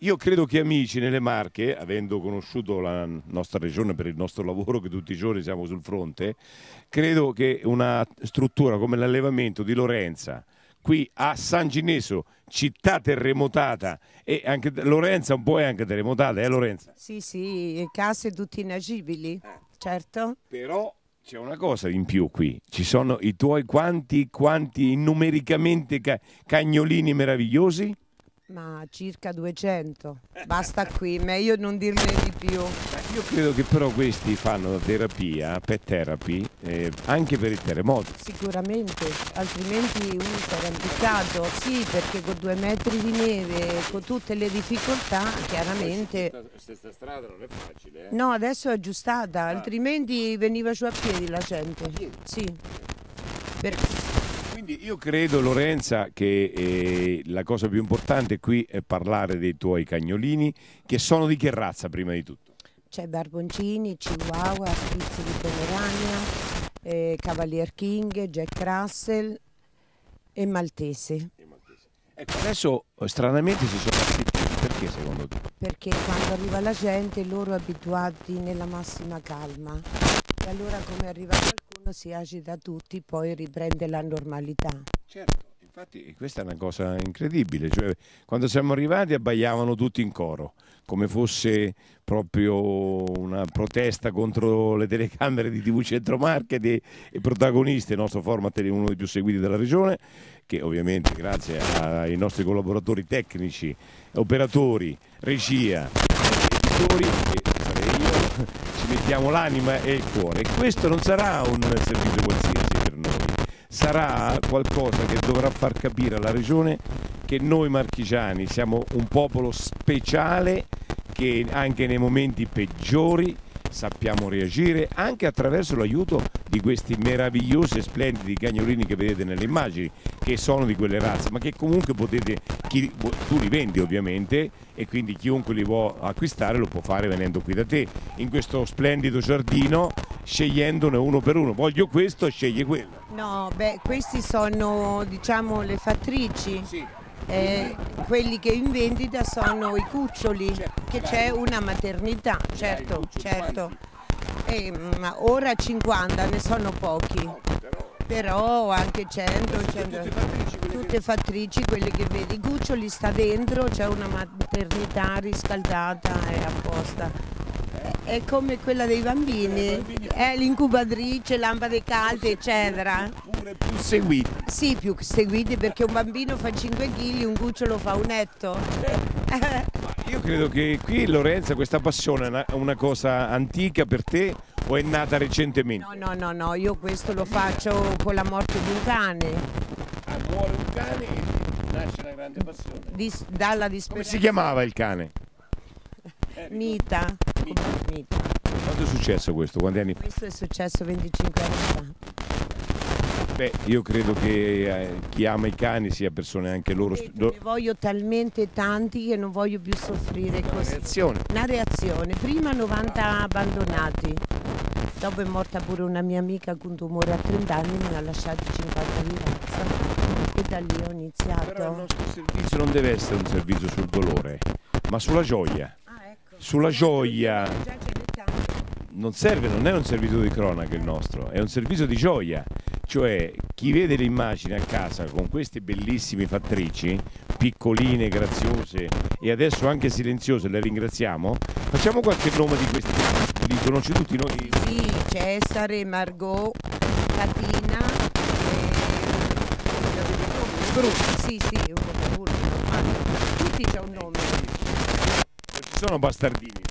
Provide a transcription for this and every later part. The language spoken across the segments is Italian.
Io credo che amici nelle Marche, avendo conosciuto la nostra regione per il nostro lavoro che tutti i giorni siamo sul fronte, credo che una struttura come l'allevamento di Lorenza, qui a San Gineso, città terremotata, e anche Lorenza un po' è anche terremotata, eh Lorenza? Sì, sì, case tutte inagibili, certo. Però c'è una cosa in più qui, ci sono i tuoi quanti, quanti numericamente ca- cagnolini meravigliosi? Ma circa 200, basta qui, meglio non dirne di più. Io credo che però questi fanno terapia, pet therapy, eh, anche per il terremoto. Sicuramente, altrimenti uno sarà impiccato, sì, perché con due metri di neve, con tutte le difficoltà, chiaramente... Questa strada non è facile, eh? No, adesso è aggiustata, altrimenti veniva giù a piedi la gente. Sì. Per- Quindi io credo, Lorenza, che eh, la cosa più importante qui è parlare dei tuoi cagnolini, che sono di che razza prima di tutto? C'è Barboncini, Chihuahua, Spitz di Pomerania, eh, Cavalier King, Jack Russell e Maltese. Ecco, adesso eh, stranamente si sono zittiti, perché secondo te? Perché quando arriva la gente loro abituati nella massima calma e allora come arriva qualcuno si agita tutti, poi riprende la normalità. Certo, infatti questa è una cosa incredibile, cioè, quando siamo arrivati abbaiavano tutti in coro, come fosse proprio una protesta contro le telecamere di TV Centro Marche e i protagonisti, il nostro format è uno dei più seguiti della regione, che ovviamente grazie ai nostri collaboratori tecnici, operatori, regia, editori, che sarei io, mettiamo l'anima e il cuore. Questo non sarà un servizio qualsiasi per noi, sarà qualcosa che dovrà far capire alla regione che noi marchigiani siamo un popolo speciale che anche nei momenti peggiori sappiamo reagire anche attraverso l'aiuto di questi meravigliosi e splendidi cagnolini che vedete nelle immagini, che sono di quelle razze, ma che comunque potete, chi, tu li vendi ovviamente e quindi chiunque li vuole acquistare lo può fare venendo qui da te, in questo splendido giardino, scegliendone uno per uno. Voglio questo, sceglie quello. No, beh, questi sono diciamo le fattrici. Sì. Eh, quelli che in vendita sono i cuccioli, che c'è una maternità, certo, certo. Eh, ma ora 50, ne sono pochi, però anche 100, 100 tutte fattrici, quelle che vedi. I cuccioli sta dentro, c'è una maternità riscaldata e apposta. È come quella dei bambini, è l'incubatrice, lampade calde, eccetera. Pure più seguiti. Sì, più seguiti perché un bambino fa 5 kg, un cucciolo fa un etto. Io credo che qui Lorenza questa passione è una, una cosa antica per te o è nata recentemente? No, no, no, no, io questo lo faccio con la morte di un cane, Ah, muore un cane nasce una grande passione. dis- dalla Come disperazione. si chiamava il cane? Mita. Mita. Quando è successo questo? Quanti anni fa? Questo è successo 25 anni fa. Beh, io credo che eh, chi ama i cani sia persone anche loro... Lo- Ne voglio talmente tanti che non voglio più soffrire così. reazione. Una reazione, prima 90 abbandonati, dopo è morta pure una mia amica con tumore a 30 anni, mi ha lasciati 50 di razza e da lì ho Però il iniziato. nostro servizio non deve essere un servizio sul dolore, ma sulla gioia. Ah, ecco. Sulla gioia. Non serve, non è un servizio di cronaca il nostro, è un servizio di gioia. Cioè, chi vede le immagini a casa con queste bellissime fattrici, piccoline, graziose e adesso anche silenziose, le ringraziamo. Facciamo qualche nome di questi, li conosci tutti noi? Sì, Cesare, Margot, Catina e... Bruno. Sì, sì, un po' Bruno. Tutti c'è un nome, Ci sono bastardini,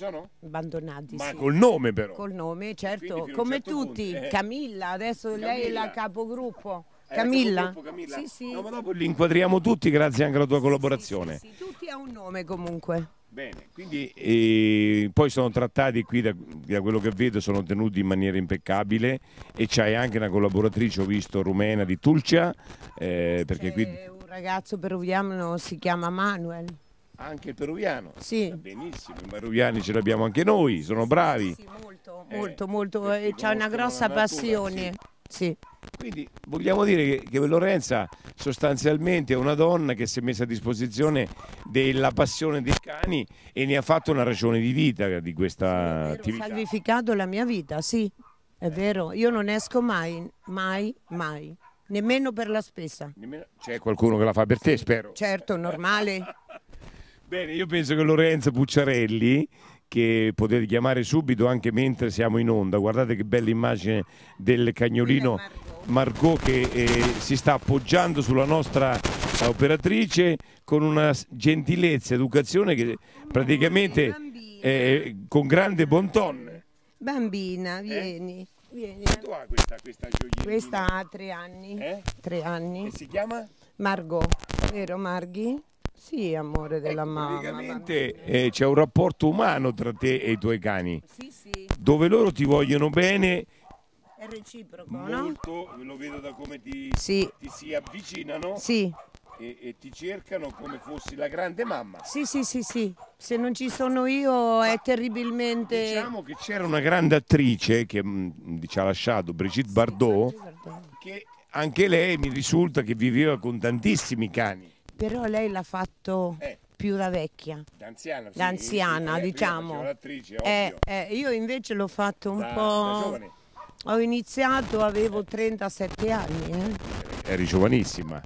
sono? abbandonati. Ma sì. col nome però. Col nome, certo, come certo tutti. punto, eh. Camilla, adesso lei è la Camilla. capogruppo. Camilla? capogruppo, Camilla? Sì, sì. No, ma dopo li inquadriamo tutti grazie anche alla tua collaborazione. Sì, sì, tutti ha un nome comunque. Bene, quindi eh, poi sono trattati qui da, da quello che vedo, sono tenuti in maniera impeccabile e c'hai anche una collaboratrice, ho visto, rumena di Tulcia, eh, perché qui un ragazzo peruviano, si chiama Manuel. Anche il peruviano. Sì. Benissimo, i peruviani ce l'abbiamo anche noi, sono bravi. Sì, molto, Eh, molto, molto. eh, C'ha una grossa natura, passione. sì. Quindi vogliamo dire che, che Lorenza sostanzialmente è una donna che si è messa a disposizione della passione dei cani e ne ha fatto una ragione di vita di questa Ho attività. sacrificato la mia vita, sì, è vero. Io non esco mai, mai, mai, nemmeno per la spesa. C'è qualcuno che la fa per te, spero. Certo, normale. Bene, io penso che Lorenzo Pucciarelli, che potete chiamare subito anche mentre siamo in onda, guardate che bella immagine del cagnolino Margot che eh, si sta appoggiando sulla nostra eh, operatrice con una gentilezza, educazione che praticamente Bambina. eh, con grande bon ton. Bambina, vieni, vieni. Quanto ha questa, questa gioiellina? Questa ha tre anni. Eh? Tre anni. E si chiama? Margot, vero Marghi? Sì, amore della Ecco, mamma. Praticamente eh, c'è un rapporto umano tra te e i tuoi cani, Sì, sì, dove loro ti vogliono bene è reciproco, no? molto, lo vedo da come ti, Sì, ti si avvicinano sì, e, e ti cercano come fossi la grande mamma. sì, sì, sì, sì. Se non ci sono io è terribilmente... Diciamo che c'era una grande attrice che mh, ci ha lasciato, Brigitte Bardot, che anche lei mi risulta che viveva con tantissimi cani. Però lei l'ha fatto Eh. più da vecchia. Da anziana, sì, Da anziana, eh, diciamo. Eh, eh, io invece l'ho fatto un Da- da po'... giovane. Ho iniziato, avevo 37 anni. Eh. Eri giovanissima.